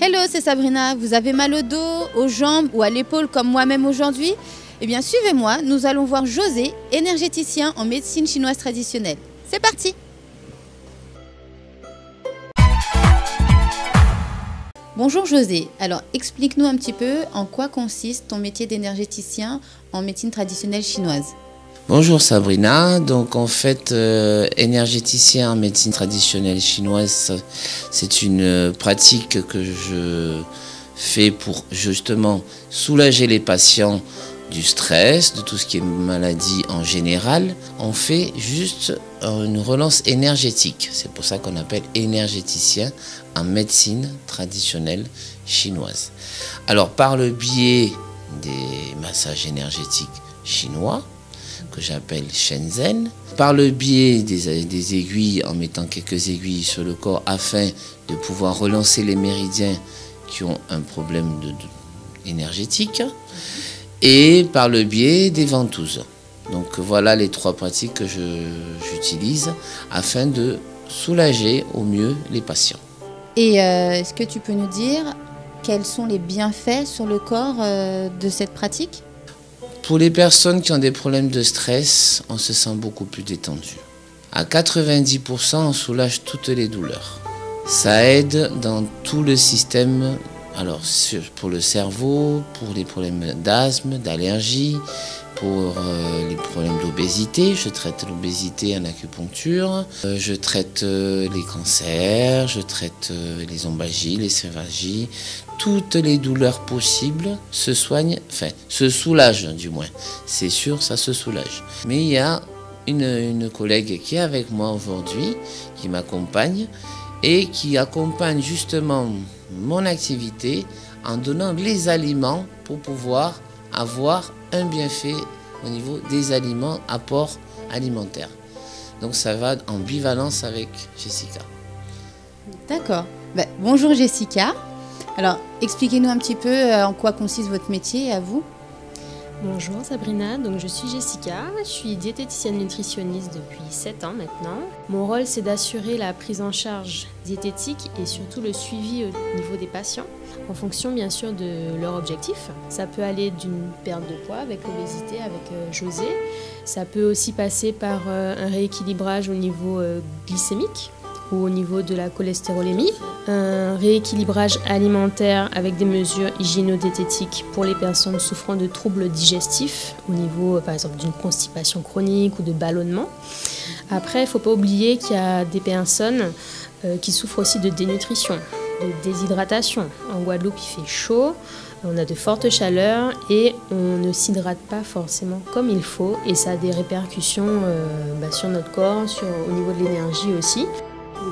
Hello, c'est Sabrina. Vous avez mal au dos, aux jambes ou à l'épaule comme moi-même aujourd'hui? Eh bien, suivez-moi, nous allons voir José, énergéticien en médecine chinoise traditionnelle. C'est parti Bonjour José, alors explique-nous un petit peu en quoi consiste ton métier d'énergéticien en médecine traditionnelle chinoise. Bonjour Sabrina, donc en fait euh, énergéticien en médecine traditionnelle chinoise, c'est une pratique que je fais pour justement soulager les patients du stress, de tout ce qui est maladie en général. On fait juste une relance énergétique, c'est pour ça qu'on appelle énergéticien en médecine traditionnelle chinoise. Alors par le biais des massages énergétiques chinois, que j'appelle Shenzhen, par le biais des, aiguilles, en mettant quelques aiguilles sur le corps afin de pouvoir relancer les méridiens qui ont un problème énergétique, et par le biais des ventouses. Donc voilà les trois pratiques que j'utilise afin de soulager au mieux les patients. Et euh, est-ce que tu peux nous dire quels sont les bienfaits sur le corps euh, de cette pratique? Pour les personnes qui ont des problèmes de stress, on se sent beaucoup plus détendu. À 90%, on soulage toutes les douleurs. Ça aide dans tout le système, alors pour le cerveau, pour les problèmes d'asthme, d'allergie, pour euh, les problèmes d'obésité. Je traite l'obésité en acupuncture. Euh, je traite euh, les cancers, je traite les ombagies, les cévagies. Toutes les douleurs possibles se soignent, enfin, se soulagent du moins. C'est sûr, ça se soulage. Mais il y a une, une collègue qui est avec moi aujourd'hui, qui m'accompagne et qui accompagne justement mon activité en donnant les aliments pour pouvoir avoir un bienfait au niveau des aliments, apport alimentaire. Donc ça va en bivalence avec Jessica. D'accord. Ben, bonjour Jessica. Alors expliquez-nous un petit peu euh, en quoi consiste votre métier à vous? Bonjour Sabrina, donc je suis Jessica, je suis diététicienne nutritionniste depuis 7 ans maintenant. Mon rôle c'est d'assurer la prise en charge diététique et surtout le suivi au niveau des patients en fonction bien sûr de leur objectif. Ça peut aller d'une perte de poids avec l'obésité avec euh, José, ça peut aussi passer par euh, un rééquilibrage au niveau euh, glycémique au niveau de la cholestérolémie, un rééquilibrage alimentaire avec des mesures hygiéno-diététiques pour les personnes souffrant de troubles digestifs, au niveau par exemple d'une constipation chronique ou de ballonnement. Après, il ne faut pas oublier qu'il y a des personnes euh, qui souffrent aussi de dénutrition, de déshydratation. En Guadeloupe, il fait chaud, on a de fortes chaleurs et on ne s'hydrate pas forcément comme il faut et ça a des répercussions euh, bah, sur notre corps, au niveau de l'énergie aussi.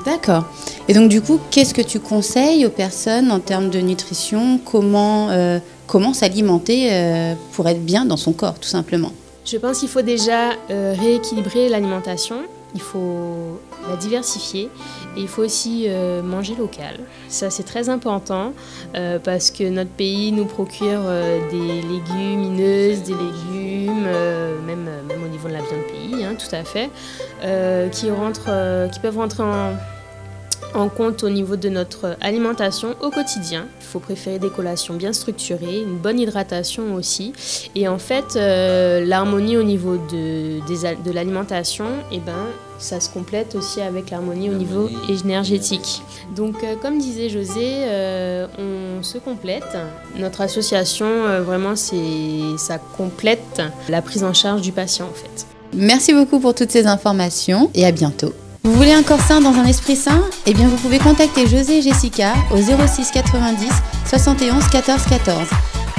D'accord. Et donc du coup, qu'est-ce que tu conseilles aux personnes en termes de nutrition? Comment, euh, comment s'alimenter euh, pour être bien dans son corps, tout simplement? Je pense qu'il faut déjà euh, rééquilibrer l'alimentation. Il faut la diversifier et il faut aussi manger local. Ça c'est très important parce que notre pays nous procure des légumineuses, des légumes, même, même au niveau de la viande pays, hein, tout à fait, qui, rentrent, qui peuvent rentrer en, en compte au niveau de notre alimentation au quotidien. Il faut préférer des collations bien structurées, une bonne hydratation aussi. Et en fait, euh, l'harmonie au niveau de, de l'alimentation, eh ben, ça se complète aussi avec l'harmonie au niveau énergétique. Donc, euh, comme disait José, euh, on se complète. Notre association, vraiment, ça complète la prise en charge du patient en fait. Merci beaucoup pour toutes ces informations et à bientôt. Vous voulez un corps sain dans un esprit sain? Eh bien, vous pouvez contacter José et Jessica au 06 90 71 14 14.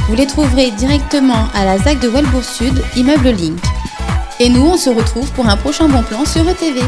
Vous les trouverez directement à la ZAC de Walbourg Sud, immeuble Link. Et nous, on se retrouve pour un prochain bon plan sur ETV.